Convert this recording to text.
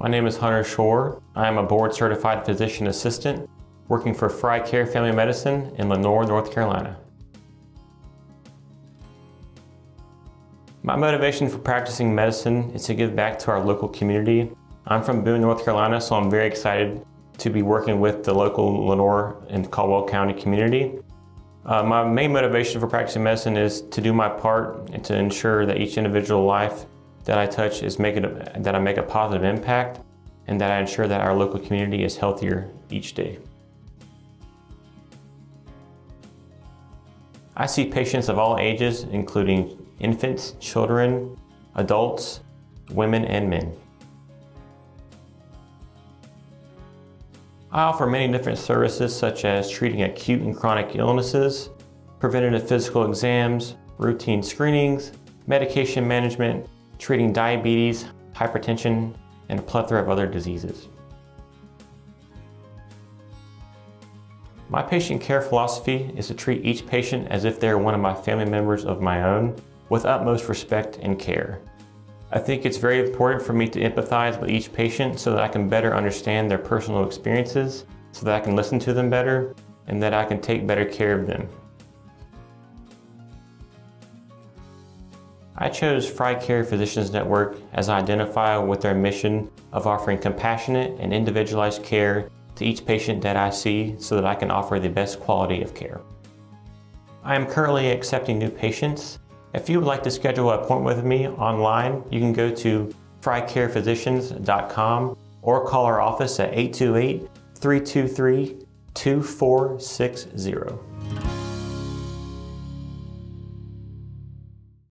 My name is Hunter Shore. I am a board certified physician assistant working for FryeCare Family Medicine in Lenoir, North Carolina. My motivation for practicing medicine is to give back to our local community. I'm from Boone, North Carolina, so I'm very excited to be working with the local Lenoir and Caldwell County community. Uh, my main motivation for practicing medicine is to do my part and to ensure that each individual life that I touch is making that I make a positive impact and that I ensure that our local community is healthier each day. I see patients of all ages, including infants, children, adults, women, and men. I offer many different services such as treating acute and chronic illnesses, preventative physical exams, routine screenings, medication management, treating diabetes, hypertension, and a plethora of other diseases. My patient care philosophy is to treat each patient as if they're one of my family members of my own with utmost respect and care. I think it's very important for me to empathize with each patient so that I can better understand their personal experiences, so that I can listen to them better, and that I can take better care of them. I chose FryeCare Physicians Network as I identify with their mission of offering compassionate and individualized care to each patient that I see so that I can offer the best quality of care. I am currently accepting new patients. If you would like to schedule an appointment with me online, you can go to fryecarephysicians.com or call our office at 828 323 2460.